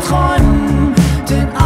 träumen, denn